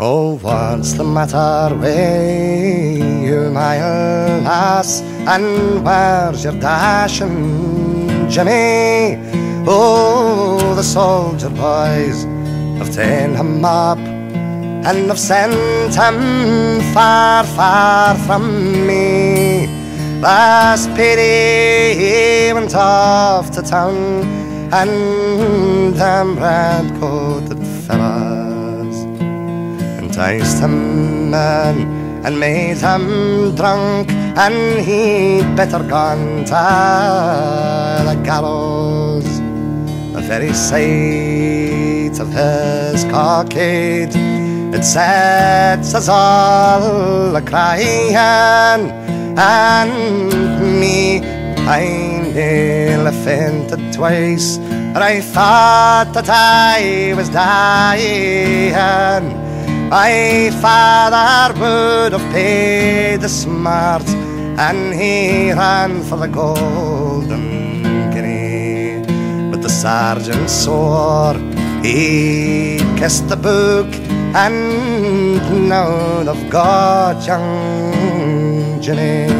Oh, what's the matter with you, my lass? And where's your dashing Jimmy? Oh, the soldier boys have ta'en him up and have sent him far, far from me. Last pity he went off to town and them red-coated fellas enticed him and, and made him drunk, and he'd better gone to the gallows. The very sight of his cockade, it sets us all a crying, and me, I nearly fainted twice. and I thought that I was dying. My father would have paid the smart, and he ran for the golden guinea. But the sergeant swore he kissed the book, and now they've got young Jimmy.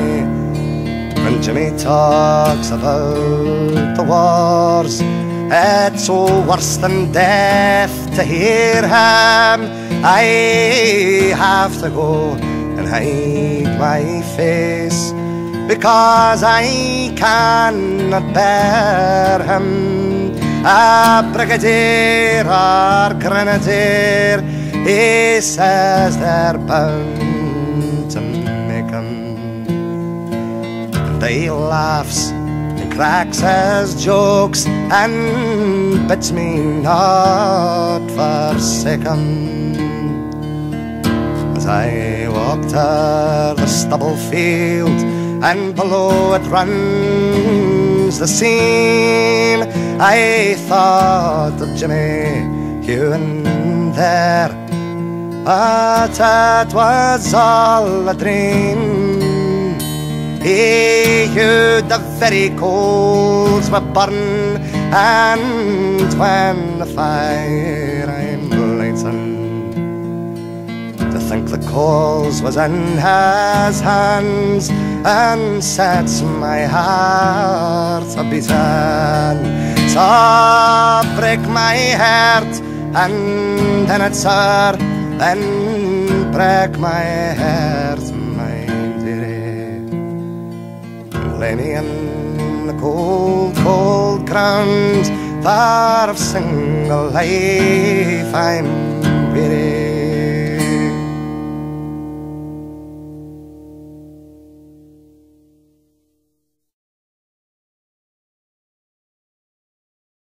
When Jimmy talks about the wars, it's so worse than death to hear him. I have to go and hide my face because I cannot bear him. A brigadier or grenadier, he says they're bound to make him. And he laughs and cracks his jokes and bids me not forsake him. I walked o'er the stubble field, and below it runs the seam. I thought of Jimmy hewing there, but it was all a dream. He knew the very coals were burning, and when the fire the cause was in his hands and sets my heart a beating. So break my heart and then it's her, then break my heart, my dearie. Lay in the cold, cold ground, far of single life I'm.